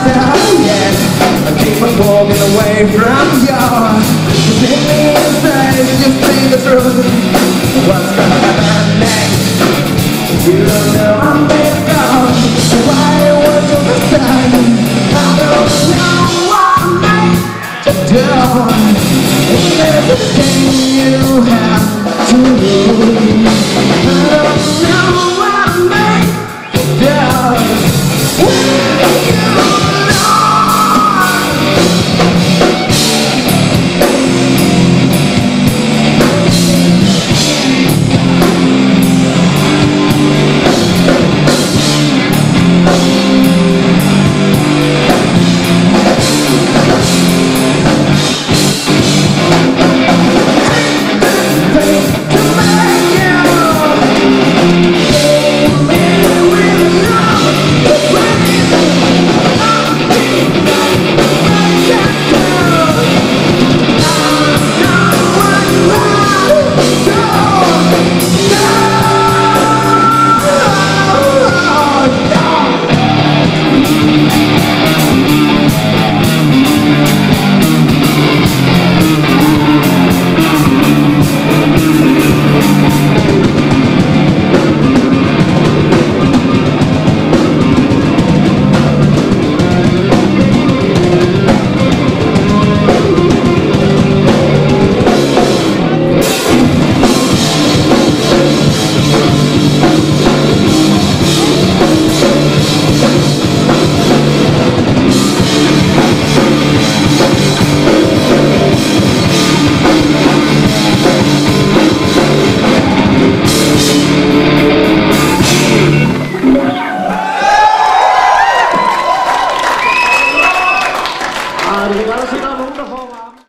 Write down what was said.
myself yet I keep on walking away from you You make me insane, you see the truth. Obrigado, obrigado.